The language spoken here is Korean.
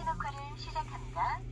녹화를 시작합니다.